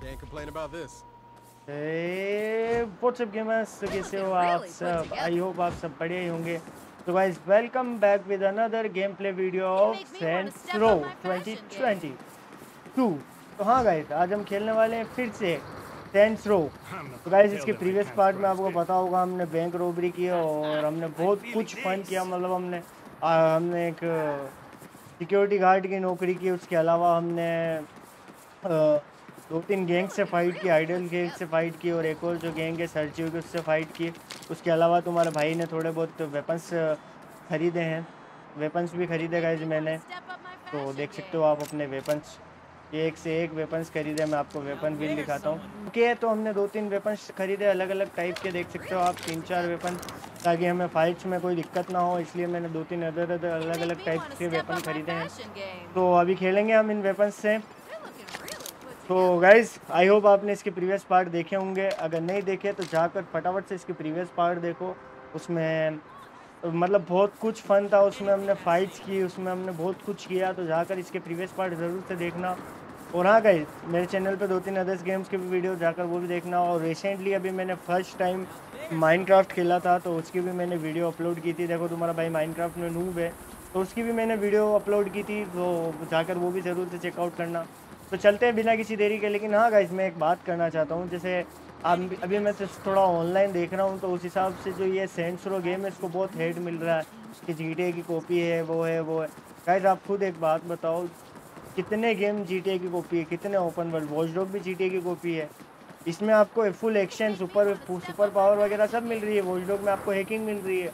Can't complain about this. Hey, what's up gamers? तो कैसे हो आप सब? I hope आप सब बढ़िया ही होंगे. So guys, welcome back with another gameplay video of Saints Row 2020. Two. तो हाँ guys, आज हम खेलने वाले हैं फिर से Saints Row. तो guys, इसके प्रीवियस पार्ट में आपको पता होगा हमने बैंक रोबरी की और हमने बहुत कुछ फन किया मतलब हमने आ, हमने एक सिक्योरिटी गार्ड की नौकरी की उसके अलावा हमने आ, दो तीन गैंग से फाइट की आइडल गैंग से फाइट की और एक और जो गैंग है सर्चियो की, उससे फाइट की। उसके अलावा तुम्हारे भाई ने थोड़े बहुत वेपन्स ख़रीदे हैं। वेपन्स भी ख़रीदे गए मैंने। तो देख सकते हो आप अपने वेपन्स एक से एक वेपन्स खरीदे, मैं आपको वेपन भी दिखाता हूँ। ओके तो हमने दो तीन वेपन्स खरीदे अलग अलग टाइप के देख सकते हो आप। तीन चार वेपन ताकि हमें फाइट्स में कोई दिक्कत ना हो, इसलिए मैंने दो तीन अदर अदर अलग अलग टाइप के वेपन खरीदे हैं। तो अभी खेलेंगे हम इन वेपन्स से। तो गाइज़ आई होप आपने इसके प्रीवियस पार्ट देखे होंगे। अगर नहीं देखे तो जाकर फटाफट से इसके प्रीवियस पार्ट देखो। उसमें मतलब बहुत कुछ फन था। उसमें हमने फाइट्स की, उसमें हमने बहुत कुछ किया। तो जाकर इसके प्रीवियस पार्ट ज़रूर से देखना। और हाँ गाइज़ मेरे चैनल पे दो तीन अदर्स गेम्स के भी वीडियो जाकर वो भी देखना। और रिसेंटली अभी मैंने फ़र्स्ट टाइम माइनक्राफ्ट खेला था तो उसकी भी मैंने वीडियो अपलोड की थी। देखो तुम्हारा भाई माइनक्राफ्ट में नूब है तो उसकी भी मैंने वीडियो अपलोड की थी। तो जाकर वो भी ज़रूर से चेकआउट करना। तो चलते हैं बिना किसी देरी के। लेकिन हाँ गाइज़ मैं एक बात करना चाहता हूँ। जैसे अब अभी मैं थोड़ा ऑनलाइन देख रहा हूँ तो उस हिसाब से जो ये सेंसरो गेम है, इसको बहुत हेट मिल रहा है। कि जी की कॉपी है, वो है वो है। गाइज़ आप खुद एक बात बताओ, कितने गेम जी की कॉपी है? कितने ओपन वर्ल्ड वॉच डॉग भी GTA की कॉपी है। इसमें आपको full action super super power वगैरह सब मिल रही है। वॉच डॉग में आपको हैकिंग मिल रही है।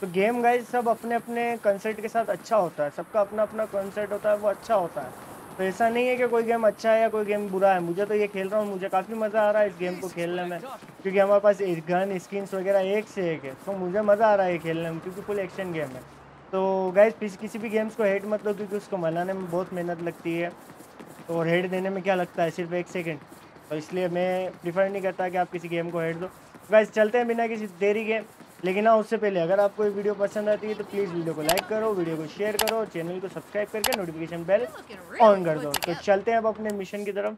तो गेम गाइज़ सब अपने अपने कंसर्ट के साथ अच्छा होता है। सबका अपना अपना कंसर्ट होता है, वो अच्छा होता है। तो ऐसा नहीं है कि कोई गेम अच्छा है या कोई गेम बुरा है। मुझे तो ये खेल रहा हूँ, मुझे काफ़ी मज़ा आ रहा है इस गेम को खेलने में। क्योंकि हमारे पास गन स्किन्स वगैरह एक से एक है तो मुझे मज़ा आ रहा है ये खेलने में, क्योंकि फुल एक्शन गेम है। तो गाइज़ किसी भी गेम्स को हेड मत लो, क्योंकि उसको मनाने में बहुत मेहनत लगती है। और हेड देने में क्या लगता है? सिर्फ़ एक सेकेंड तो इसलिए मैं प्रीफर नहीं करता कि आप किसी गेम को हेड दो। गैस चलते हैं बिना किसी देरी के। लेकिन हाँ उससे पहले अगर आपको ये वीडियो पसंद आती है तो प्लीज़ वीडियो को लाइक करो वीडियो को शेयर करो चैनल को सब्सक्राइब करके नोटिफिकेशन बेल ऑन कर दो तो चलते हैं अब अपने मिशन की तरफ़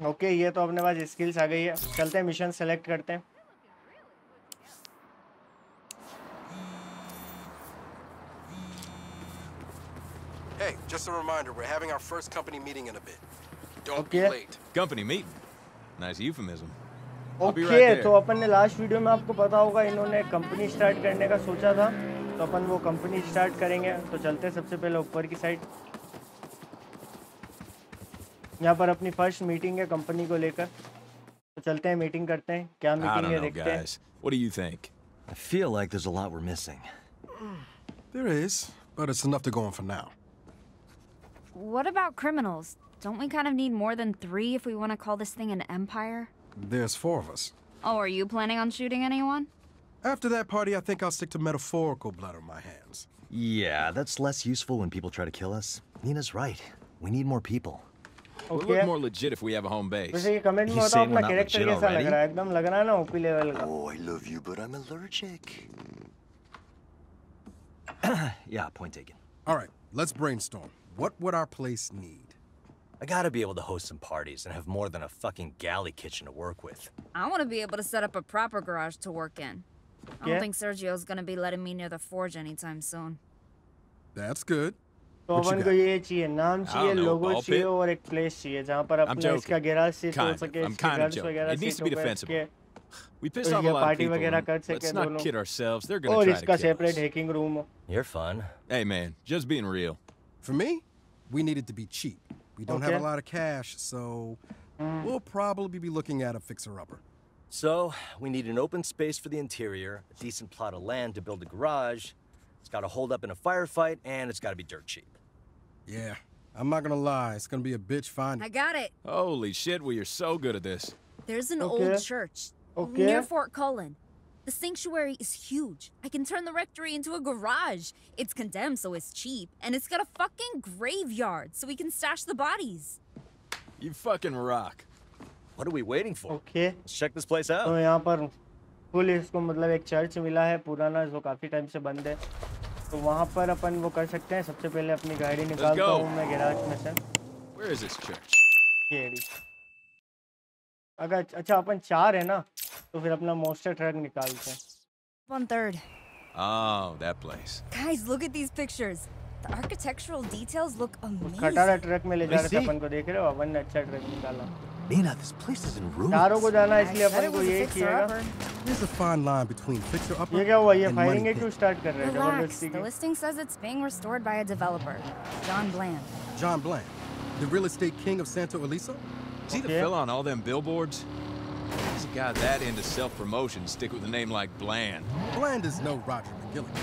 ओके ये तो अपने पास स्किल्स आ गई है चलते हैं मिशन सेलेक्ट करते हैं Hey, just a reminder, we're having our first company meeting in a bit. Don't okay. be late. Company meeting. Nice euphemism. Okay okay, तो अपन ने लास्ट वीडियो में आपको पता होगा इन्होंने कंपनी स्टार्ट करने का सोचा था तो अपन वो कंपनी स्टार्ट करेंगे तो चलते हैं सबसे पहले ऊपर की साइड यहाँ पर अपनी फ़र्स्ट मीटिंग है कंपनी को लेकर तो चलते हैं मीटिंग करते हैं क्या मीटिंग है देखते हैं What do you think? I feel like there's a lot we're missing. There is, but it's enough to go on for now. What about criminals? Don't we kind of need more than three if we want to call this thing an empire? There's four of us. Oh, are you planning on shooting anyone? After that party, I think I'll stick to metaphorical blood on my hands. Yeah, that's less useful when people try to kill us. Nina's right. We need more people. Okay. We'll look more legit if we have a home base. वैसे ये comment में बताओ अपना character कैसा लग रहा है एकदम लग रहा है ना ओपी लेवल का Oh, I love you but I'm allergic. yeah, point taken. All right, let's brainstorm. What would our place need? I gotta be able to host some parties and have more than a fucking galley kitchen to work with. I want to be able to set up a proper garage to work in. I don't think Sergio's gonna be letting me near the forge anytime soon. That's good. तो अपन को ये चाहिए नाम चाहिए लोगो चाहिए और एक प्लेस चाहिए जहाँ पर अपना इसका गैराज सेट हो सके इसके घर वगैरह सेट हो सके We pissed off a lot of people. Let's not kid ourselves. They're gonna try to kill us. separate hacking room. You're fun. Hey man, just being real. For me, we needed to be cheap. We don't okay. have a lot of cash, so we'll probably be looking at a fixer-upper. So, we need an open space for the interior, a decent plot of land to build a garage, it's got to hold up in a firefight, and it's got to be dirt cheap. Yeah, I'm not gonna lie, it's gonna be a bitch finding. I got it. Holy shit, we are so good at this. There's an okay. old church okay. near Fort Cullen. The sanctuary is huge. I can turn the rectory into a garage. It's condemned, so it's cheap. And it's got a fucking graveyard, so we can stash the bodies. You fucking rock. What are we waiting for? Okay. Let's check this place out. तो यहाँ पर full इसको मतलब एक church मिला है पुराना जो काफ़ी टाइम से बंद है तो वहाँ पर अपन वो कर सकते हैं सबसे पहले अपनी गाड़ी निकालता हूँ मैं गैराज में से Where is this church? केड़ी अगर अच्छा अपन चार है ना तो फिर अपना monster truck निकालते हैं one third oh that place guys look at these pictures the architectural details look amazing खटारा ट्रक में ले जा रहे थे अपन को देख रहे हो अपन ने अच्छा ट्रक निकाला Nina, this place is in ruins. चारों को जाना इसलिए अपन को ये किएगा There's a fine line between fixer upper ये क्या हुआ ये फायरिंग क्यों स्टार्ट कर रहे हैं जबरदस्ती The listing says it's being restored by a developer, John Bland. John Bland, the real estate king of Santo Elisa? Is he the fella on all them billboards? He's a guy that into self-promotion stick with a name like Bland. Bland is no Roger McGilligan.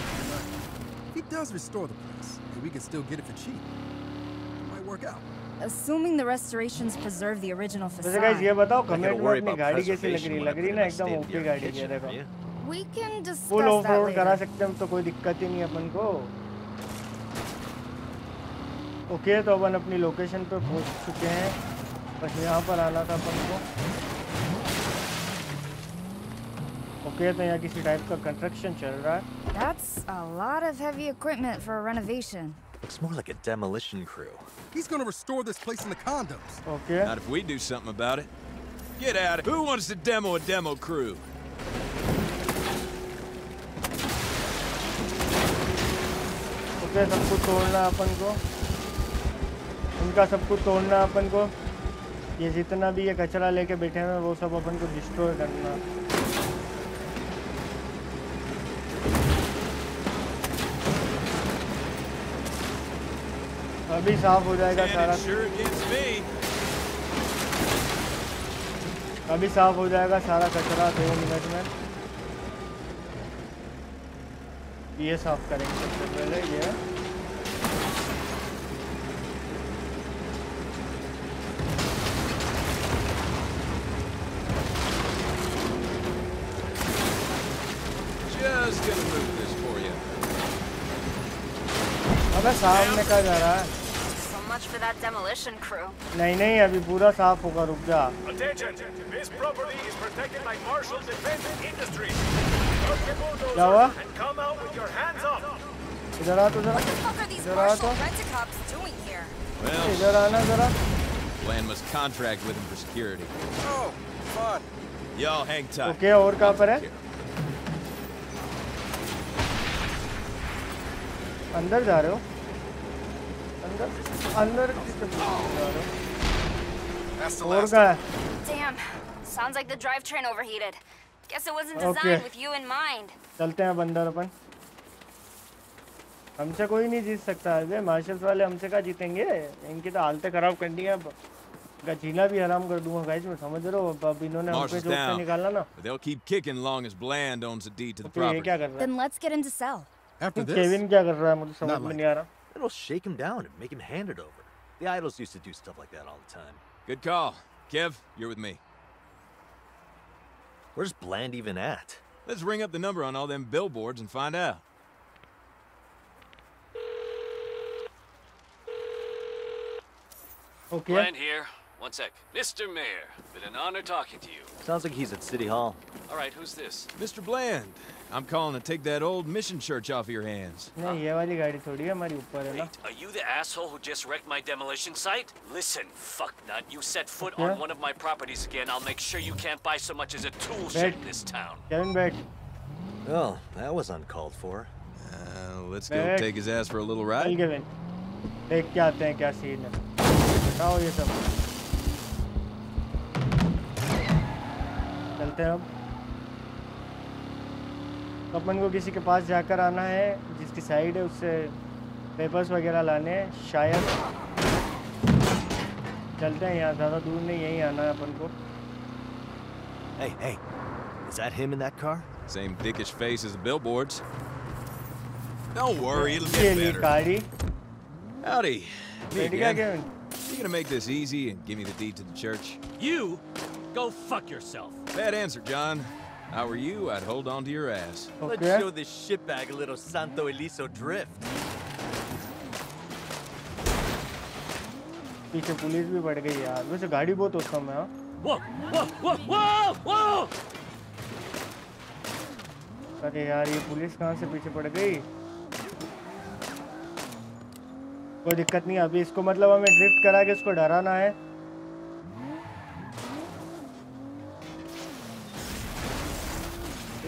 He does restore the place, and we can still get it for cheap. It might work out. Assuming the restorations preserve the original facade. वैसे guys ये बताओ comment में अपनी गाड़ी कैसी लग रही लग रही ना एकदम ओके गाड़ी है देखो We can discuss full off road करा सकते हैं तो कोई दिक्कत ही नहीं अपन को ओके तो अपन अपनी लोकेशन पे पहुंच चुके हैं बस यहाँ पर आना था अपन को ओके तो यहाँ किसी टाइप का कंस्ट्रक्शन चल रहा है That's a lot of heavy equipment for a renovation. Looks more like a demolition crew. He's gonna restore this place in the condos. Okay. Not if we do something about it. Get out of Who wants to demo a demo crew? Okay सब कुछ तोड़ना अपन को उनका सब कुछ तोड़ना अपन को ये जितना भी ये कचरा लेके बैठे हैं वो सब अपन को डिस्ट्रॉय करना अभी साफ़ हो जाएगा सारा। अभी साफ़ हो जाएगा सारा कचरा दो मिनट में। ये साफ़ करेंगे सबसे पहले ये। अबे सामने का जा रहा है। So that demolition crew. नहीं नहीं अभी पूरा साफ़ होगा रुक जा Attention! This property is protected by Marshall Defense Industries. क्या हुआ? And come out with your hands up. इधर आ तो जरा What the fuck are these इधर आ तो Marshall rent-a-cops doing here? Well, इधर आना जरा Bland must contract with him for security. Oh, fun. Y'all hang tight. Okay और कहाँ पर है अंदर जा रहे हो अंदर? अंदर और का damn sounds like the drive train overheated guess it wasn't design with you in mind चलते हैं बंदर अपन। हमसे कोई नहीं जीत सकता अरे मार्शल्स वाले हमसे क्या जीतेंगे? इनकी तो हालत खराब कर दी है अब। गजीना भी हराम कर दूँगा गाइस मैं समझ रहा हूँ? अब इन्होंने हम पे ज़ोर से निकाला ना। They will keep kicking long as Bland owns a deed to the property then let's get into cell Kevin क्या कर रहा है? मुझे समझ में नहीं आ रहा। It'll shake him down and make him hand it over. The idols used to do stuff like that all the time. Good call. Kev, you're with me. Where's Bland even at? Let's ring up the number on all them billboards and find out. Okay. Bland here. One sec. Mr. Mayor, been an honor talking to you. Sounds like he's at City Hall. All right, who's this? Mr. Bland, I'm calling to take that old mission church off your hands. नहीं ये वाली गाड़ी थोड़ी है हमारी ऊपर है ना Wait, are you the asshole who just wrecked my demolition site? Listen, fucknut, you set foot Yeah. on one of my properties again, I'll make sure you can't buy so much as a tool shed Right. in this town. Kevin बैठ Well, that was uncalled for. Uh, let's go Back. take his ass for a little चल ride. Kevin देख के आते हैं क्या scene है बताओ ये सब चलते हैं अब तो अपन को किसी के पास जाकर आना है जिसकी साइड है उससे पेपर्स वगैरह लाने हैं शायद चलते हैं यहाँ ज़्यादा दूर नहीं यहीं आना है अपन को Hey, hey. Is that him in that car? Same dickish face as the billboards. Don't worry, it'll get better. Howdy. Me again. You gonna make this easy and give me the deed to the church? You? Go fuck yourself. Bad answer, John. If I were you, I'd hold on to your ass. Let's okay show this shitbag a little Santo Eliso drift. पीछे police भी बढ़ गई यार वैसे गाड़ी बहुत awesome है हाँ Whoa, whoa, whoa, whoa, whoa! अरे यार ये पुलिस कहाँ से पीछे पड़ गई कोई दिक्कत नहीं अभी इसको मतलब हमें ड्रिफ्ट करा के इसको डराना है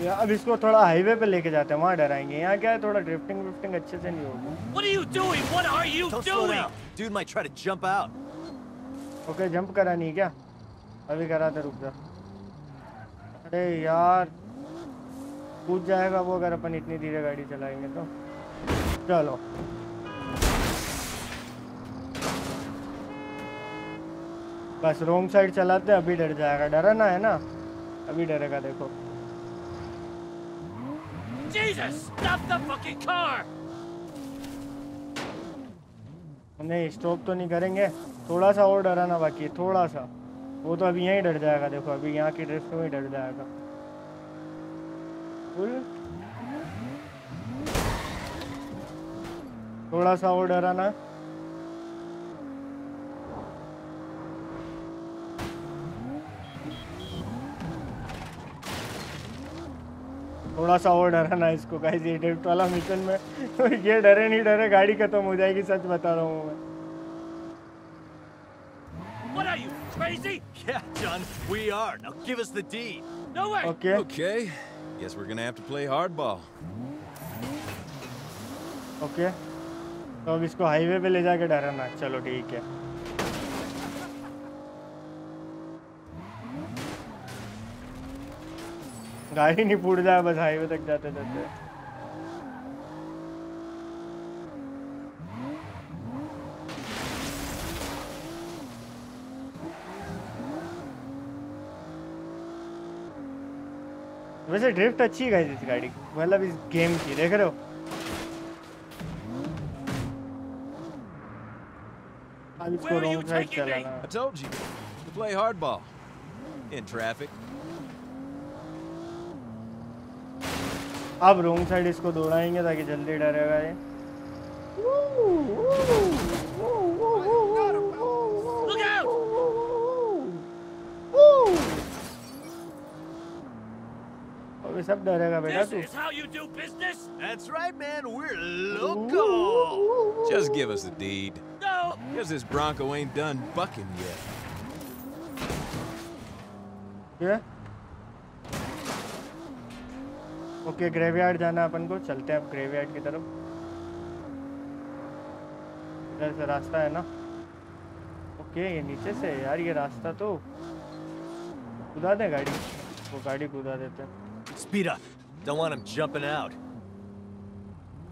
अब इसको थोड़ा हाईवे पे लेके जाते हैं वहाँ डराएँगे। यहाँ क्या है थोड़ा ड्रिफ्टिंग विफ्टिंग अच्छे से नहीं होगी। What are you doing? What are you Don't slow doing? down. Dude might try to jump out. Okay jump करा नहीं क्या? अभी करा था रुक जा। अरे यार कूद जाएगा वो अगर अपन इतनी धीरे गाड़ी चलाएँगे तो। चलो। बस रोंग साइड चलाते अभी डर जाएगा। डरा ना है ना? अभी डरेगा देखो। Jesus! Stop the fucking car! नहीं स्टॉप तो नहीं करेंगे थोड़ा सा और डराना बाकी, थोड़ा सा वो तो अभी यहीं डर जाएगा, देखो, अभी यहाँ की ड्रिफ्ट में डर जाएगा थोड़ा सा और डराना थोड़ा सा और डराना इसको गाइस ये ड्रिफ्ट वाला मिशन में तो ये डरे नहीं डरे गाड़ी खत्म हो जाएगी सच बता रहा हूँ मैं What are you, crazy? Yeah, John, we are. Now give us the deed. No way! Okay Okay. Guess we're gonna have to play hardball. Okay तो अब इसको हाईवे पे ले जाके डराना चलो ठीक है गाड़ी नहीं फूट जाए बस हाईवे तक जाते जाते वैसे ड्रिफ्ट अच्छी है इस गाड़ी की मतलब इस गेम की देख रहे हो इसको Where are you wrong side taking me? चलाना I told you to play hardball. In traffic. अब रॉन्ग साइड इसको दौड़ाएँगे ताकि जल्दी डरेगा ये अबे सब डरेगा बेटा This तू is how you do business? That's right, man. We're local. Just give us the deed. No! Because this Bronco ain't done bucking yet. ये ओके ग्रेवयार्ड जाना है अपन को। चलते हैं अब ग्रेवयार्ड की तरफ़। इधर से रास्ता है ना? ओके ये नीचे से यार ये रास्ता तो कूदा दे गाड़ी। वो गाड़ी कूदा देते हैं.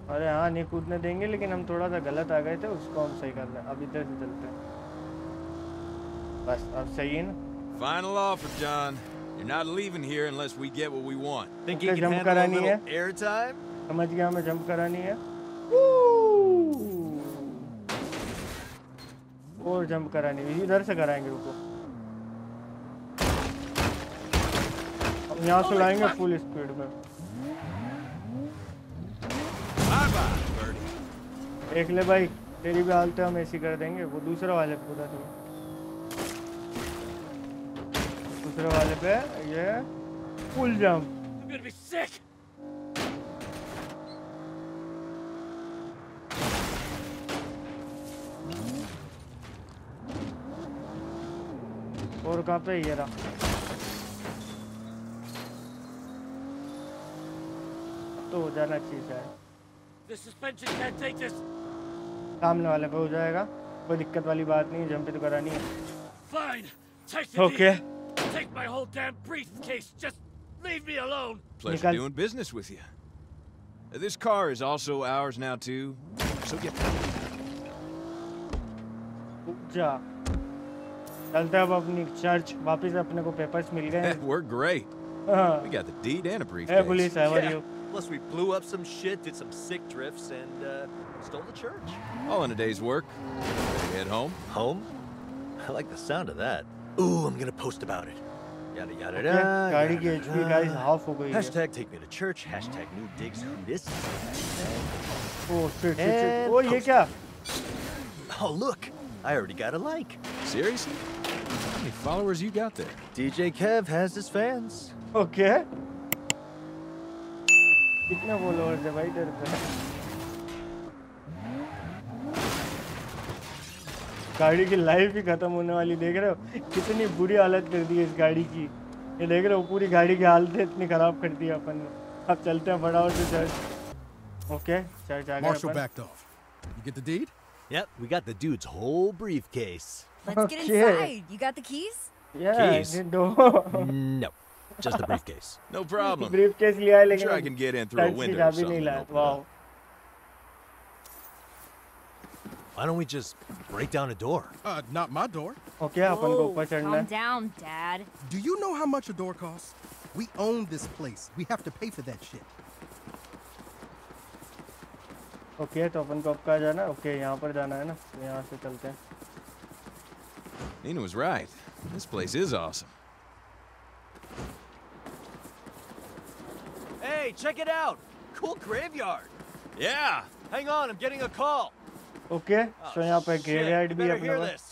अरे हाँ नहीं कूदने देंगे लेकिन हम थोड़ा सा गलत आ गए थे उसको हम सही कर रहे हैं। अब इधर से चलते हैं। बस अब सही है ना? Final offer, John. You're not leaving here unless we get what we want. Think Okay, you can jump handle a करानी little है। airtime? समझ गया हमें जंप करानी है और जंप करानी है इधर से कराएंगे रुको हम यहाँ से लाएंगे फुल स्पीड में Bye bye, Birdie. देख ले भाई तेरी भी हालत हम ऐसी कर देंगे वो दूसरे वाले पे पूरा तू दूसरे वाले पे ये फुल जंप! और कहाँ पे ये रहा तो हो जाना चाहिए शायद this! सामने वाले पे हो जाएगा कोई दिक्कत वाली बात नहीं जंप तो करानी है okay deed. Take my whole damn briefcase! Just leave me alone! Pleasure Nikal- doing business with you. Uh, This car is also ours now, too. So get जा चलते हैं अब अपनी चर्च वापस अपने को पेपर्स मिल गए हैं We're great. हाँ We got the deed and a a briefcase. Police है Yeah. You Plus, we blew up some shit, did some sick drifts, and uh, stole the church. All in a day's work. Ready to head home? Home? I like the sound of that. Ooh, I'm gonna post about it. Yada yada da. गाड़ी की yada, HP yada. Guys half हो गई है Hashtag take me to church. Hashtag new digs. Who this? Oh shit shit shit And oh ये post. क्या Oh look, I already got a like. Seriously? How many followers you got there? DJ Kev has his fans. Okay कितने followers है भाई तेरे पे गाड़ी की life ही खत्म होने वाली देख रहे हो कितनी बुरी हालत कर दी है इस गाड़ी की ये देख रहे हो पूरी गाड़ी की हालत इतनी खराब कर दी अपन ने अब चलते हैं फटाफट से चर्च ओके चर्च आ गए. You get the deed? Yep, we got the dude's whole briefcase. Let's okay. get inside. You got the keys? Yeah, Keys. I do. no, just the briefcase. No problem. briefcase लिया है I'm sure I can get in through a window or something. लाया Why don't we just break down a door? Uh, not my door. Okay अपन को ऊपर चढ़ना calm है down, Dad. Do you know how much a door costs? We own this place. We have to pay for that shit. Okay तो अपन को अब कहाँ जाना है ओके यहाँ पर जाना है ना तो यहाँ से चलते हैं Nina was right. This place is awesome. Hey, check it out! Cool graveyard. Yeah. Hang on, I'm getting a call. Okay तो यहाँ पर Shit, ग्रेवयार्ड you भी better अपने hear pass this.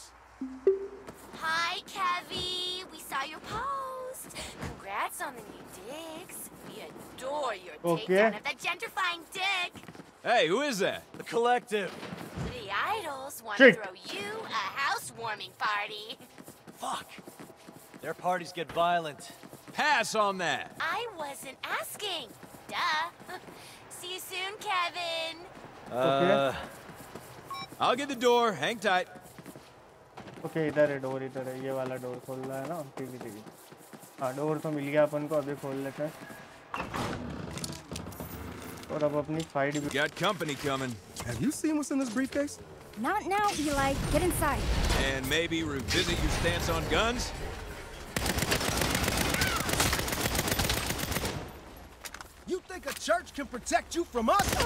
Hi, Kevy. We saw your post. Congrats on the new digs. We adore your Okay. takedown of that gentrifying dig. Hey, who is that? The collective. The idols want Shit. to throw you a housewarming party. Fuck. Their parties get violent. Pass on that. I wasn't asking. Duh. See you soon, Kevin. Uh, I'll get the door. Hang tight. Okay इधर है door इधर है ये वाला door खोल रहा है ना ठीक है ठीक है हाँ डोर तो मिल गया अपन को अभी खोल लेते हैं और अब अपनी फाइट भी Got company coming. Have you seen what's in this briefcase? Not now, Eli. Get inside. And maybe revisit your stance on guns? You think a church can protect you from us?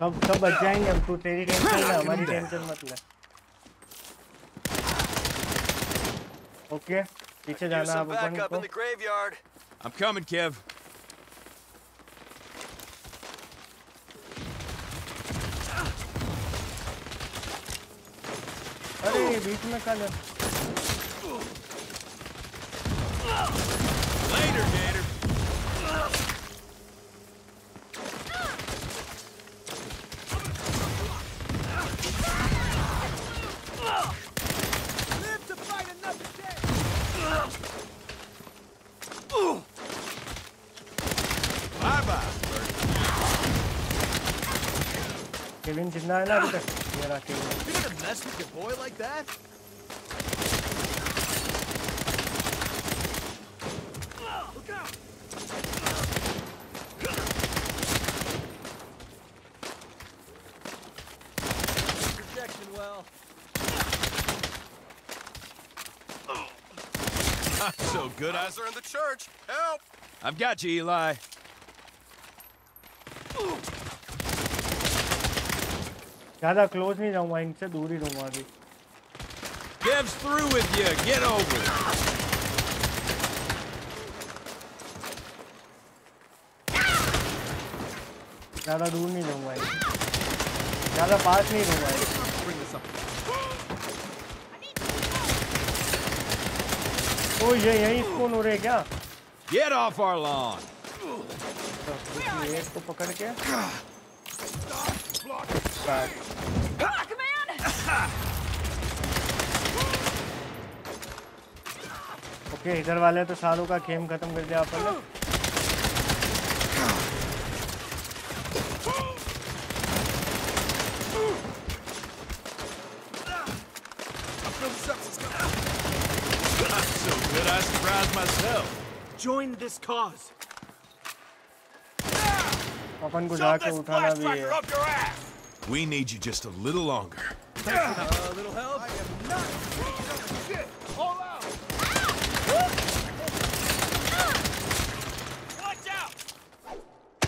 सब सब बच जाएंगे हम तू तेरी tension ना हमारी tension मत ले ओके पीछे जाना अब अपन को graveyard. I'm coming, Kev. अरे बीच में कल Later, Gator. No, no, because you're not doing it. You're gonna mess with your boy like that? Projection well. So good. Eyes are in the church. Help! I've got you, Eli. ज़्यादा close नहीं जाऊँगा इनसे दूर ही रहूँगा अभी Kev's through with you. Get over it. ज़्यादा दूर नहीं रहूँगा ज़्यादा पास नहीं रहूँगा. ओ ये यही स्पून हो रहे क्या Get off our lawn. तो पकड़ के. ओके इधर वाले तो सारों का खेम खत्म कर दिया अपन ने so good. I surprised myself. Join this cause. अपन को जाके उठाना भी है. We need you just a little longer.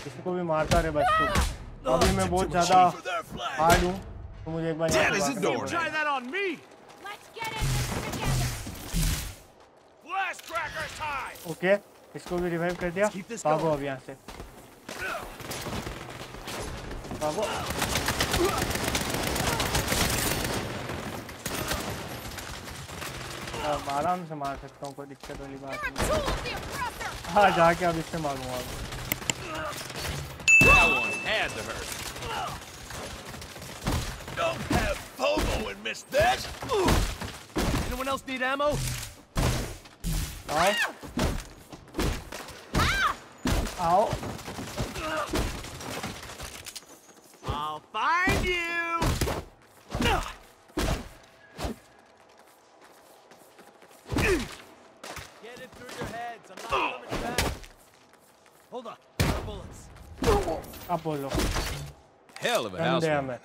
इसको भी मारता रहे बस तो अभी मैं बहुत ज़्यादा हार्ड हूँ तो मुझे एक बार ओके इसको भी रिवाइव कर दिया भागो अब यहाँ से भागो अब आराम से मार सकता हूँ कोई दिक्कत वाली बात नहीं हाँ जाके अब इससे मारूंगा Don't have FOMO and miss this. Anyone else need ammo? Ow. Ow. I'll find you. Hold on. More bullets. Apollo Hell of a गंदे housewarming. हमें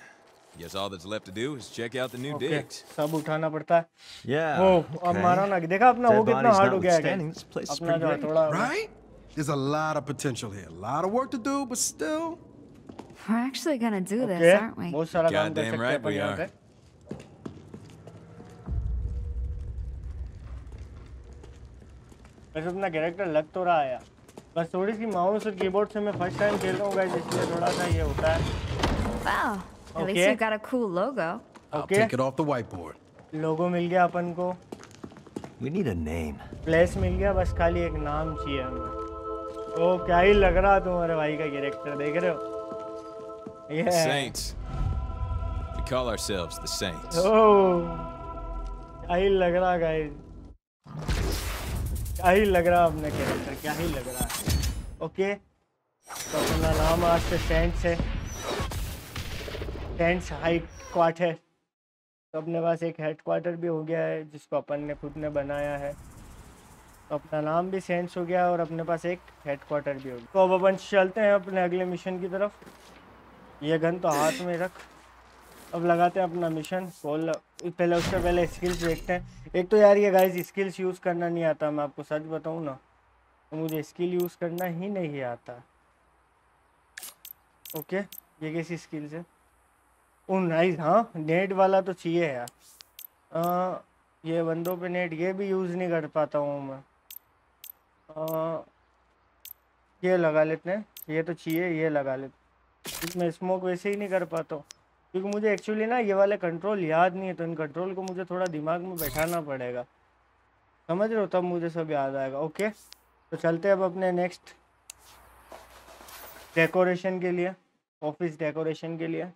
Guess all that's left to do is check out the new okay digs. सब उठाना पड़ता है Yeah. ओ अब मारा ना देखा अपना वो Dead कितना bodies हार्ड हो गया है notwithstanding, guys. this place is अपना जो pretty great. थोड़ा Right? There's a lot of potential here. A lot of work to do, but still. We're actually gonna do this, okay aren't we? बहुत सारा काम कर Goddamn सकते हैं right upon we यहाँ are. पे वैसे अपना कैरेक्टर लग तो रहा है बस थोड़ी सी माउस और कीबोर्ड से मैं फ़र्स्ट टाइम खेल रहा हूँ गाइस इसलिए थोड़ा सा ये होता है Well, at least Okay. you've got a cool logo. I'll Okay. take it off the whiteboard. लोगो मिल गया अपन को We need a name. Place मिल गया बस खाली एक नाम चाहिए हमें ओ क्या ही लग रहा तुम्हारे भाई का कैरेक्टर देख रहे हो ये The Saints. We call ourselves the Saints. ओ क्या ही लग रहा गाइस क्या ही लग रहा अपने कैरेक्टर क्या ही लग रहा है। ओके तो अपना नाम आज से सेंट्स है। सेंट्स हाई क्वार्टर तो अपने पास एक हेड क्वार्टर भी हो गया है, जिसको अपन ने खुद ने बनाया है। तो अपना नाम भी सेंस हो गया और अपने पास एक हेड क्वार्टर भी हो गया। तो अब अपन चलते हैं अपने अगले मिशन की तरफ़। ये गन तो हाथ में रख। अब लगाते हैं अपना मिशन खोल पहले उससे पहले स्किल्स देखते हैं। एक तो यार ये गाइस स्किल्स यूज़ करना नहीं आता मैं आपको सच बताऊँ ना तो मुझे स्किल यूज़ करना ही नहीं आता। ओके? ये कैसी स्किल्स है? ओ नाइस हाँ नेट वाला तो चाहिए यार। आ, ये बंदों पे नेट ये भी यूज़ नहीं कर पाता हूँ मैं। आ, ये लगा लेते हैं ये तो चाहिए ये लगा लेते इसमें स्मोक वैसे ही नहीं कर पाता हूँ। क्योंकि मुझे एक्चुअली ना ये वाले कंट्रोल याद नहीं है तो इन कंट्रोल को मुझे थोड़ा दिमाग में बैठाना पड़ेगा समझ रहे हो तब मुझे सब याद आएगा ओके तो चलते हैं अब अपने नेक्स्ट डेकोरेशन के लिए ऑफ़िस डेकोरेशन के लिए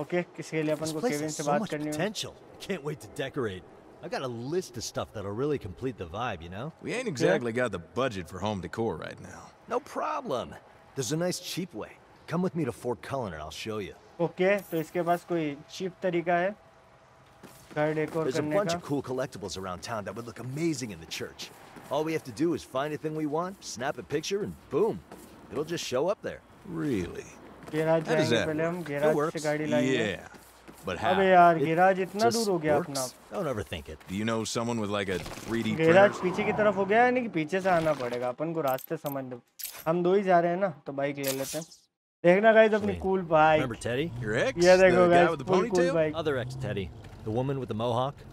ओके किसके लिए अपन को केविन से बात करनी है. Can't wait to decorate. I got a list of stuff that'll really complete the vibe, you know? We ain't exactly got the budget for home decor right now. No problem. There's a nice cheap way. Come with me to Fort Cullen and I'll show you. Okay तो इसके पास कोई cheap तरीका है घर decor There's a करने bunch का of cool collectibles around town that would look amazing in the church. All we have to do is find a thing we want, snap a picture, and boom. It'll just show up there. Really? Garage How does जाएंगे that पहले हम work? Garage से works. गाड़ी लाएंगे Yeah. But how? अबे यार garage इतना दूर हो गया अपना. Don't overthink it. Do you know someone with like a 3D garage पीछे की तरफ़ हो गया यानी कि पीछे से आना पड़ेगा अपन को रास्ते समझ लो हम दो ही जा रहे हैं ना तो बाइक ले लेते हैं देखना गाइस अपनी. Cool Remember Teddy? Your ex? ये the देखो guy guys with the cool ponytail? Bike Other ex Teddy. The woman with the mohawk.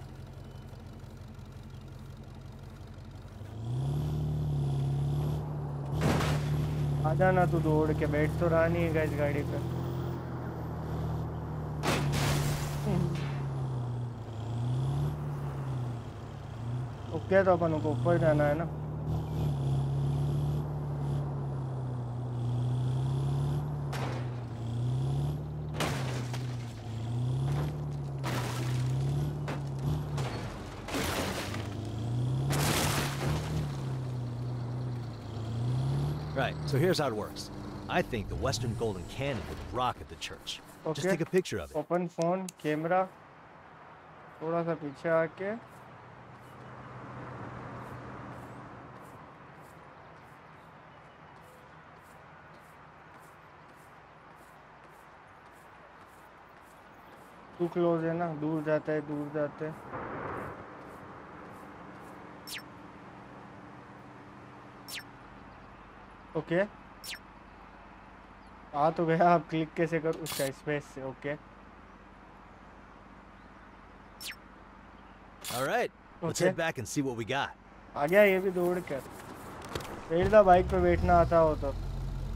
आ जाना तू दौड़ के बैठ तो रहा नहीं है गाइस गाड़ी पे ओके तो अपन को ऊपर जाना है ना Right, so here's how it works. I think the Western Golden Cannon would rock at the church. Just Okay. take a picture of it. Open phone camera थोड़ा सा पीछे आके। टू क्लोज है ना? दूर जाता है दूर जाते हैं। ओके आ तो गया आप क्लिक कैसे कर उसका स्पेस से okay alright let's head back and see what we got आ गया ये भी दौड़ कर पहले बाइक पे बैठना आता हो तो।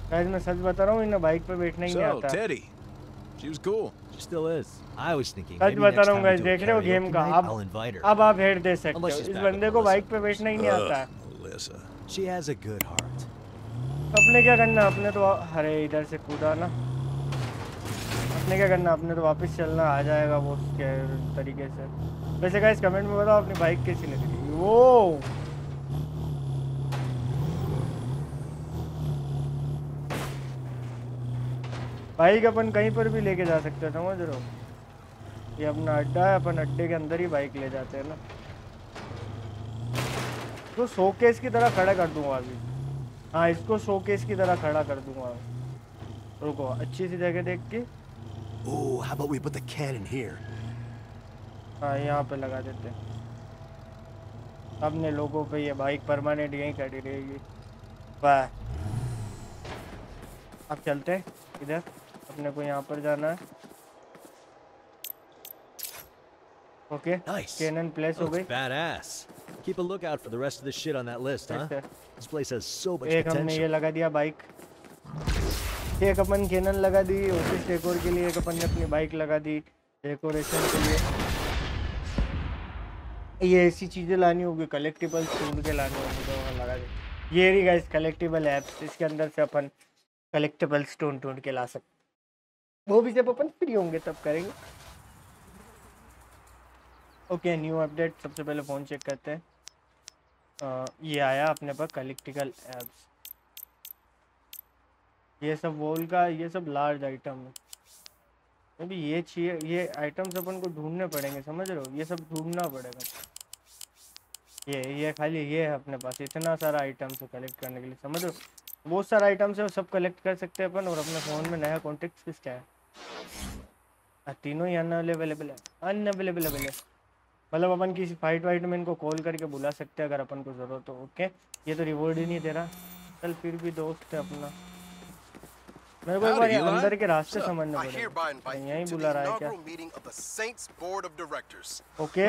गाइस मैं सच बता रहा हूँ इन्हें बाइक पे बैठना ही नहीं so, आता। Teddy. She was cool. She still is. I was thinking. बता रहा हूँ गाइस देख रहे हो गेम का। अब अब आप हेड दे सकते हो। इस बंदे को बाइक पे बैठना ही नहीं आता। She has a good heart. अपने क्या करना अपने तो अरे, इधर से कूदा ना। अपने क्या करना अपने तो वापस चलना, आ जाएगा वो उसके तरीके से। वैसे गाइस कमेंट में बताओ, अपनी बाइक कैसी लग रही वो बाइक अपन कहीं पर भी लेके जा सकते हैं, समझ रहे हो? ये अपना अड्डा है, अपन अड्डे के अंदर ही बाइक ले जाते हैं ना। तो शोकेस की तरह खड़ा कर दूँगा अभी हाँ इसको शोकेस की तरह खड़ा कर दूँगा। रुको अच्छी सी जगह देख के। Oh, how about we put the cannon here? हाँ यहाँ पे लगा देते हैं। अपने लोगों पे ये बाइक परमानेंट यहीं खड़ी रहेगी। वाह। अब चलते हैं इधर। अपने को यहाँ पर जाना है। ओके. कैनन प्लेस हो गई. Keep a lookout for the rest of the shit on that list, huh? This place has so much एक हमने ये. लगा दिया बाइक एक अपन कैनन लगा दी ऑफ़िस डेकोर के लिए एक अपन ने अपनी बाइक लगा दी डेकोरेशन के लिए। ये ऐसी चीज़ें लानी होगी कलेक्टिबल्स ढूंढ के लानी होगी तो वहाँ लगा दी। ये रही गाइस कलेक्टिबल ऐप्स इसके अंदर से अपन कलेक्टिबल्स ढूंढ ढूंढ के ला सकते वो भी जब अपन फ्री होंगे तब करेंगे। ओके न्यू अपडेट सबसे पहले फ़ोन चेक करते हैं। अ, ये आया अपने पास कलेक्टिकल एप्स ये सब वॉल का ये सब लार्ज आइटम है। अभी ये चाहिए ये आइटम्स अपन को ढूँढने पड़ेंगे समझ रहे हो? ये सब ढूंढना पड़ेगा। ये ये खाली ये है अपने पास इतना सारा आइटम्स है कलेक्ट करने के लिए समझ रहे हो? बहुत सारा आइटम्स है सब कलेक्ट कर सकते हैं अपन और अपने फ़ोन में नया कॉन्टेक्ट किसका हाँ, तीनों ही अनअवेलेबल है। अनअवेलेबल है। मतलब अपन किसी फाइट वाइट में इनको कॉल करके बुला सकते हैं अगर अपन को ज़रूरत हो ओके ये तो रिवॉर्ड ही नहीं दे रहा। चल फिर भी दोस्त है अपना। मेरे को एक. अंदर के रास्ते समझने hereby यहीं बुला रहा है क्या. ओके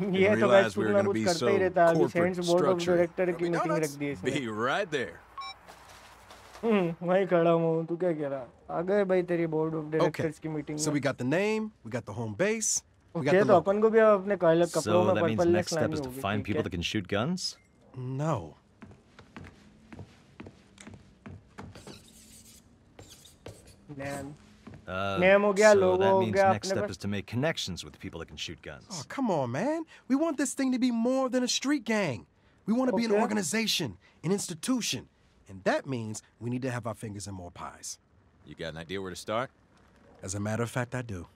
ये तो बस we कुछ ना कुछ करते ही रहता है अभी सेंट्स बोर्ड ऑफ़ डायरेक्टर की मीटिंग रख दी है इसने। Be right there. हम्म वहीं खड़ा हूँ। तू क्या कह रहा आ गए भाई तेरी बोर्ड ऑफ़ डायरेक्टर्स की मीटिंग So we में got the name, we got the home base, we got okay the तो logo. अपन को भी अब अपने काले कपड़ों So में that means the purple next step is to find people that होगी can shoot guns? No. Name. Uh, Name हो गया, so logo that हो means गया next अपने step pass. is to make connections with people that can shoot Oh, guns. come on, man. We want this thing to be more than a street gang. We want to be an Okay. organization, an institution. And that means we need to have our fingers in more pies. You got an idea where to start? As a matter of fact, I do.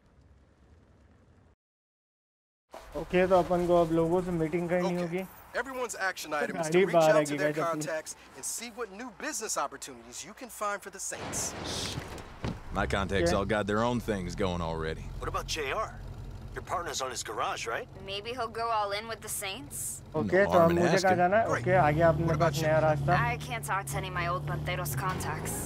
Okay तो अपन को अब लोगों से meeting करनी होगी Okay. Everyone's action item is गाड़ी to reach बाहर out to आएगी their guys अपनी। contacts and see what new business opportunities you can find for the Saints. My contacts Yeah. all got their own things going already. What about JR? Your partner's on his garage, right? Maybe he'll go all in with the Saints? Okay No तो harm अब in मुझे कहाँ asking. जाना है Great. Okay आगे अपने What about pass you? नया रास्ता I can't talk to any of my old Panteros contacts.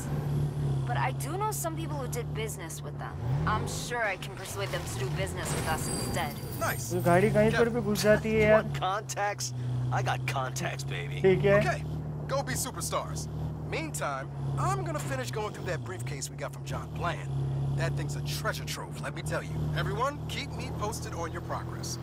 But I do know some people who did business with them. I'm sure I can persuade them to do business with us instead. Nice. तो गाड़ी कहीं पर भी घुस जाती है यार Want contacts? I got contacts, baby. ठीक है Okay, go be superstars. Meantime, I'm gonna finish going through that briefcase we got from John Bland. That thing's a treasure trove, let me tell you. Everyone, keep me posted on your progress.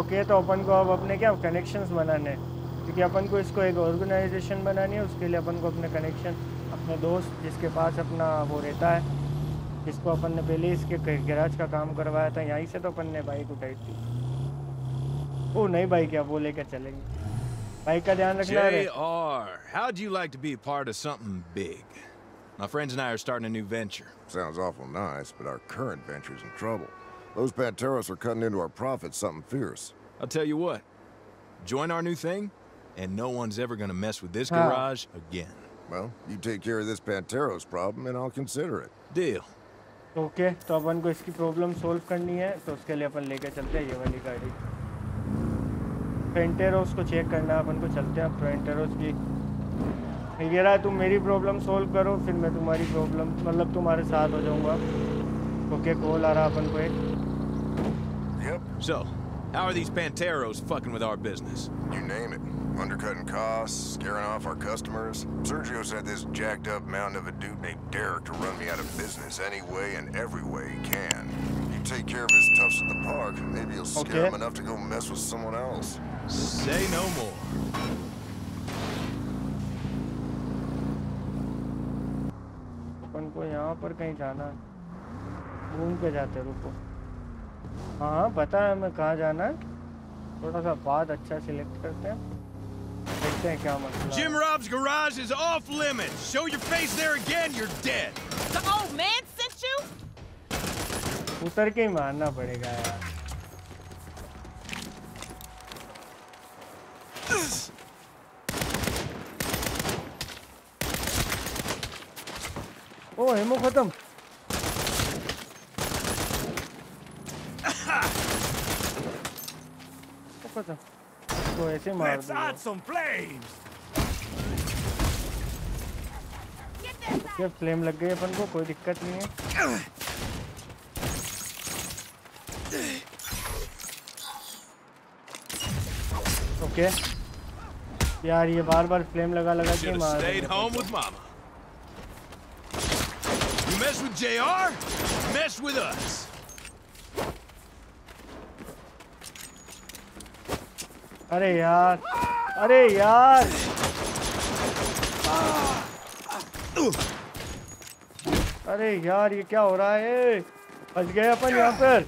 Okay तो अपन को अब अपने क्या connections बनाने हैं क्योंकि अपन को इसको एक ऑर्गेनाइजेशन बनानी है उसके लिए अपन को अपने कनेक्शन अपने दोस्त जिसके पास अपना वो रहता है जिसको अपन ने पहले इसके गैराज का काम करवाया था यहीं से तो अपन ने बाइक उठाई थी वो नई बाइक है वो लेकर चलेंगे बाइक का ध्यान रखना है JR, how'd you like to be a part of something big? My friends and I are starting a new venture. Sounds awful nice, but our current venture's in trouble. Those Panteros are cutting into our profits something fierce. I'll tell you what, join our new thing, and no one's ever gonna mess with this Huh. garage again. Well, you take care of this Panteros problem, and I'll consider it. Deal. Okay तो अपन को इसकी problem solve करनी है तो उसके लिए अपन लेके चलते हैं ये वाली गाड़ी पेंटेरोस को चेक करना है अपन को चलते हैं पेंटेरोस की ये कह रहा है तुम मेरी प्रॉब्लम सोल्व करो फिर मैं तुम्हारी प्रॉब्लम मतलब तुम्हारे साथ हो जाऊंगा ओके कॉल आ रहा अपन को एक Yep, So, how are these Panteros fucking with our business? you name it. Undercutting costs, scaring off our customers. Sergio said this jacked up mountain of a dude named Derek to run me out of business any way and every way he can. You take care of his toughs at the park, maybe you'll scare Okay. him enough to go mess with someone else. Say no more. अपन को यहाँ पर कहीं जाना घूम के जाते रुको हाँ हाँ पता है हमें कहाँ जाना है थोड़ा सा बाद अच्छा सिलेक्ट करते हैं देखते हैं क्या मसला Jim Rob's garage is off limits. Show your face there again, you're dead. The old man sent you? उतर के ही मारना पड़ेगा यार ओ हेमो खत्म खत्म इसको ऐसे मार दो। फ्लेम लग गई अपन को कोई दिक्कत नहीं है ओके यार ये बार बार फ्लेम लगा लगा के मार Mess with JR? Mess with us. अरे यार अरे यार। अरे यार, ये क्या हो रहा है? फंस गए अपन यहाँ पर।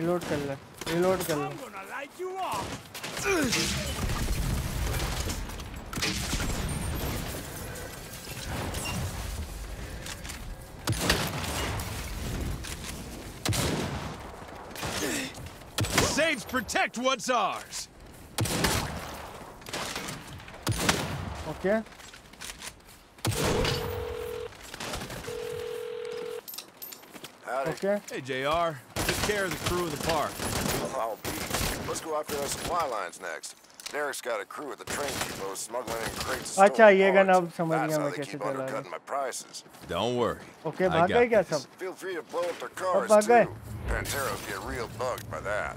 रिलोड कर ले रिलोड कर ले I'm gonna light you up. Safes protect what's ours. Okay Howdy. Okay Hey, JR. Took care of the crew of the park. I'll be. Let's go after those supply lines next. Derek's got a crew at the train depot smuggling in crates of अच्छा stolen ये gun parts. अब समझ That's गया how मैं they कैसे keep चला रहा undercutting my prices. Don't worry. Okay I भाग got गए क्या this. सब Feel free to blow up their अब cars भाग गए too. Panteros get real bugged by that.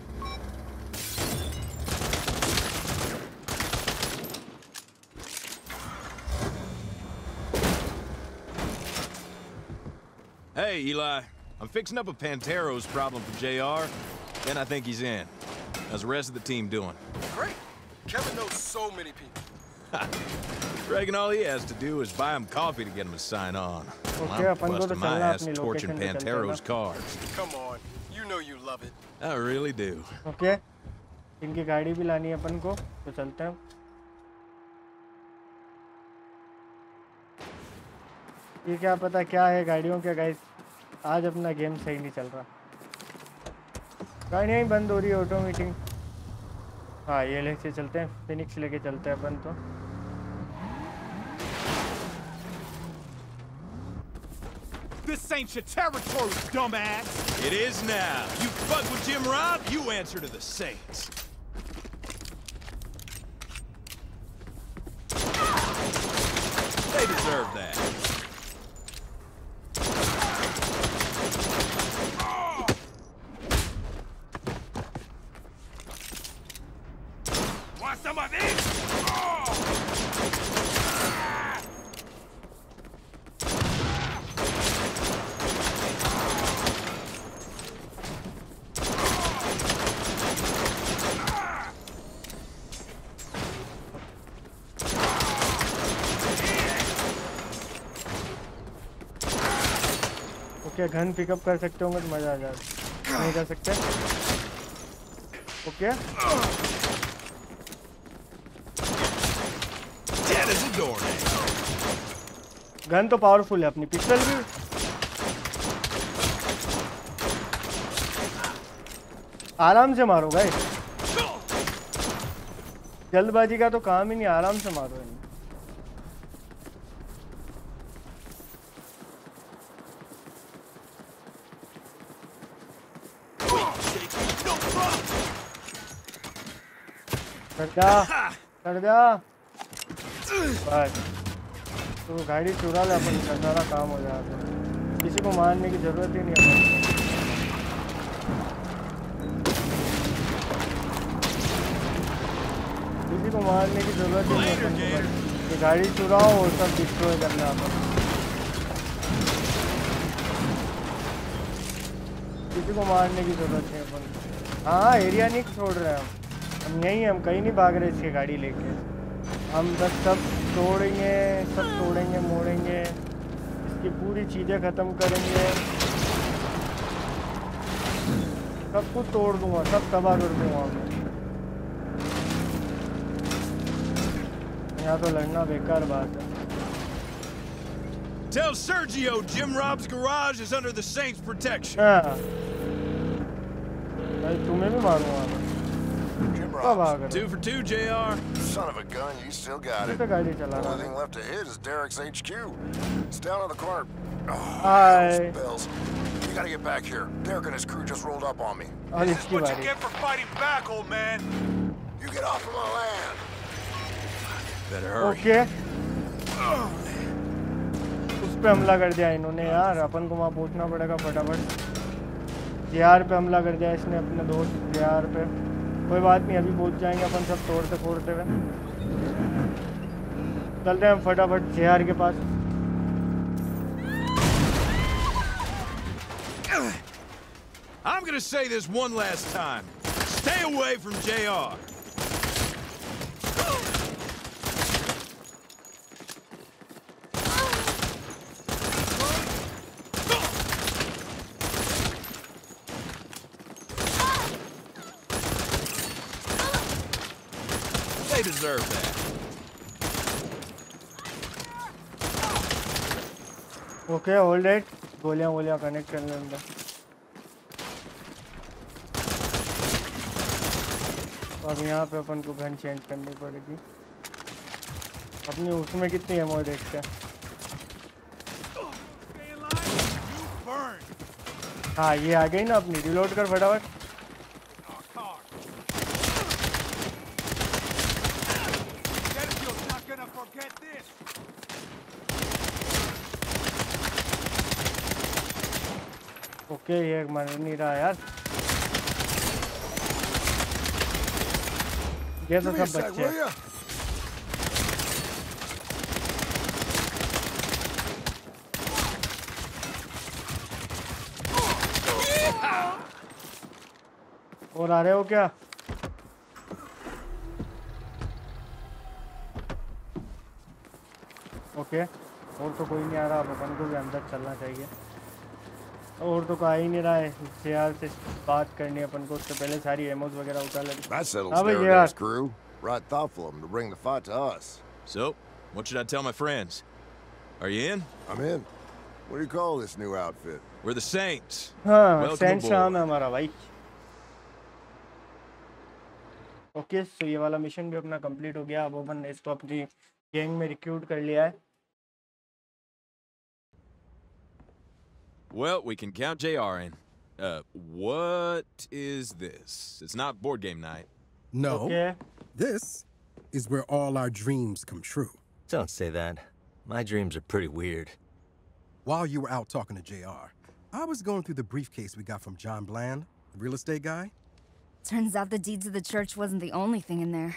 Hey, Eli. I'm fixing up a Panteros problem for JR. Then I think he's in. How's the rest of the team doing? Great. Kevin knows so many people. Reckon all he has to do is buy him coffee to get him to sign on. Well, Okay, I'm अपन को तो busting my चलना ass अपनी torching location पे चलते हैं Panteros ना। cars. Come on. You know you love it. I really do. Okay इनकी गाड़ी भी लानी है अपन को तो चलते हैं ये क्या पता क्या है गाड़ियों के गाइस आज अपना गेम सही नहीं चल रहा गाड़ियाँ ही बंद हो रही है ऑटो मीटिंग हाँ ये लेके चलते हैं फिनिक्स लेके चलते हैं अपन तो This ain't your territory, dumbass. It is now. You fuck with Jim Rob, you answer to the Saints. They deserve that. Want some of this? Okay gun pick up कर सकते होंगे तो मज़ा आ जाए नहीं जा सकते? ओके. गन तो पावरफुल है अपनी पिस्टल भी। आराम से मारो भाई। जल्दबाजी का तो काम ही नहीं, आराम से मारो इन्हें कर तो गाड़ी चुरा ले, अपन सारा काम हो जाता है। किसी को मारने की ज़रूरत ही नहीं है। किसी को मारने की ज़रूरत ही नहीं है को गाड़ी चुराओ और सब डिस्ट्रॉय करना अपन। किसी को मारने की ज़रूरत है अपन हाँ एरिया नहीं छोड़ रहे हम। हम यहीं हम कहीं नहीं भाग रहे इसकी गाड़ी लेके। हम बस सब तोड़ेंगे सब तोड़ेंगे मोड़ेंगे। इसकी पूरी चीज़ें ख़त्म करेंगे। सब कुछ तोड़ दूँगा सब तबाह कर दूँगा मैं। यहाँ तो लड़ना बेकार बात है। Tell Sergio Jim Rob's garage is under the Saints' protection. हाँ तुम्हें भी मारूँगा Jim. गए Two for two, JR. Son of a gun, you still got it. किसे Only thing left to hit is Derek's HQ. It's down on the corner. Oh, Hi. bells. You gotta get back here. Derek and his crew just rolled up on me. और इसकी What you get for fighting back, old man? You get off of my land. Better hurry. Okay उस पे हमला कर दिया इन्होंने यार अपन को वहाँ पहुँचना पड़ेगा फटाफट जीआर पे हमला कर दिया इसने अपने दोस्त यार पे कोई बात नहीं, अभी पहुँच जाएँगे अपन सब तोड़ते फोड़ते हुए चलते हैं फटाफट जीआर के पास I'm gonna say this one last time. Stay away from JR. deserve that. Okay hold it गोलियाँ वोलियाँ कनेक्ट करने अंदर। अब यहाँ पे अपन को गन चेंज करनी पड़ेगी। अपनी उसमें कितनी एमओ देखते हैं? हाँ ये आ गई ना अपनी। रिलोड कर फटाफट Sergio's not gonna forget this. Okay ये मर नहीं रहा यार। ये तो सब बच्चे? और आ रहे हो क्या? ओके और तो कोई नहीं आ रहा अब अपन को भी अंदर चलना चाहिए। और तो कहा ही नहीं रहा है जेआर से बात करनी अपन को उससे पहले सारी एमोज वगैरह उठा settles हाँ भाई यार crew. Right thoughtful of him to bring the fight to us. So, what should I tell my friends? Are you in? I'm in. What do you call this new outfit? We're the Saints. हाँ aboard. नाम है हमारा भाई okay so ये वाला mission भी अपना complete हो गया अब अपन इसको अपनी गैंग में रिक्रूट कर लिया है Well, we can count JR in. Uh, what is this? It's not board game night. No. Okay. This is where all our dreams come true. Don't say that. My dreams are pretty weird. While you were out talking to JR, I was going through the briefcase we got from John Bland, the real estate guy. Turns out the deeds of the church wasn't the only thing in there.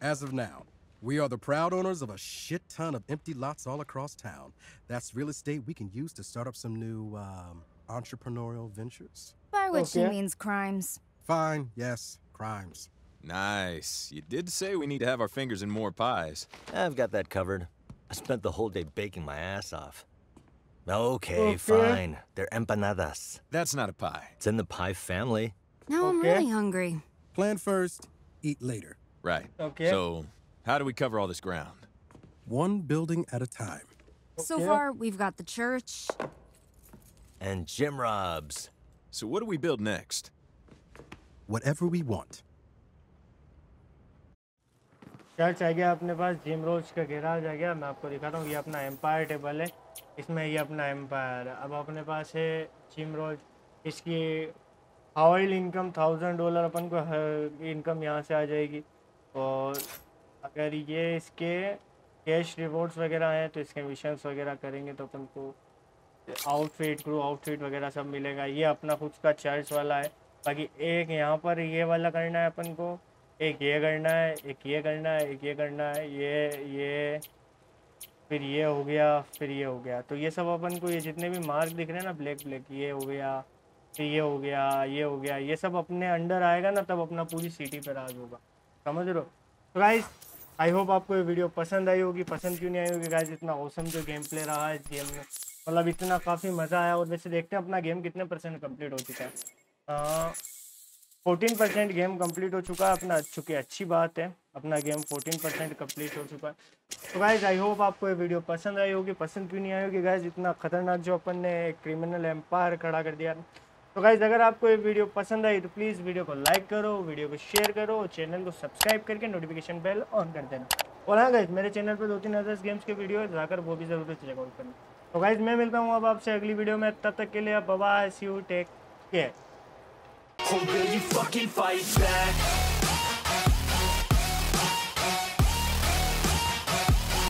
As of now, we are the proud owners of a shit ton of empty lots all across town. That's real estate we can use to start up some new um, entrepreneurial ventures. By which she Okay. means crimes. Fine, yes, crimes. Nice. You did say we need to have our fingers in more pies. I've got that covered. I spent the whole day baking my ass off. Okay, Okay. fine. They're empanadas. That's not a pie. It's in the pie family. Now I'm really hungry. Plan first, eat later. Right. Okay. So, how do we cover all this ground? One building at a time. So far, we've got the church. And Jim Robs. So what do we build next? Whatever we want. Church आ गया अपने पास gym रोज का garage आ गया मैं आपको दिखाता हूँ ये अपना एम्पायर टेबल है इसमें ये अपना एम्पायर है अब अपने पास है जिम रोज इसकी हाउल इनकम थाउजेंड डॉलर अपन को इनकम यहाँ से आ जाएगी और अगर ये इसके कैश रिवॉर्ड्स वगैरह हैं तो इसके मिशंस वगैरह करेंगे तो अपन को आउटफिट क्रू आउटफिट वगैरह सब मिलेगा। ये अपना खुद का चर्च वाला है। बाकी एक यहाँ पर ये वाला करना है अपन को। एक ये करना है, एक ये करना है, एक ये करना है। ये ये, फिर ये हो गया, फिर ये हो गया। तो ये सब अपन को ये जितने भी मार्क दिख रहे हैं ना ब्लैक ब्लैक ये हो गया, फिर ये हो गया, ये हो गया, ये सब अपने अंडर आएगा ना, तब अपना पूरी सिटी पर राज होगा। समझ रहे हो? तो गाइस आई होप आपको ये वीडियो पसंद आई होगी। पसंद क्यों नहीं आई होगी? गाइस इतना औसम जो गेम प्ले रहा है इस गेम में। मतलब इतना काफ़ी मज़ा आया और वैसे देखते हैं अपना गेम कितने परसेंट कंप्लीट हो चुका है। फोर्टीन परसेंट गेम कंप्लीट हो चुका है। अपना चुकी अच्छी बात है। अपना गेम फोर्टीन परसेंट कंप्लीट हो चुका है। तो गाइज़ आई होप आपको ये वीडियो पसंद आई होगी। पसंद क्यों नहीं आई होगी? गाइज़ इतना खतरनाक जो अपन ने क्रिमिनल एम्पायर खड़ा कर दिया। तो गाइज़ अगर आपको ये वीडियो पसंद आई तो प्लीज़ वीडियो को लाइक करो वीडियो को शेयर करो चैनल को सब्सक्राइब करके नोटिफिकेशन बेल ऑन कर देना। और हाँ गाइज़ मेरे चैनल पर दो तीन अदर्स गेम्स के वीडियो जाकर वो भी ज़रूर चेकआउट करना। तो गाइज़ मैं मिलता हूँ अब आपसे अगली वीडियो में, तब तक के लिए बाबा सी यू टेक केयर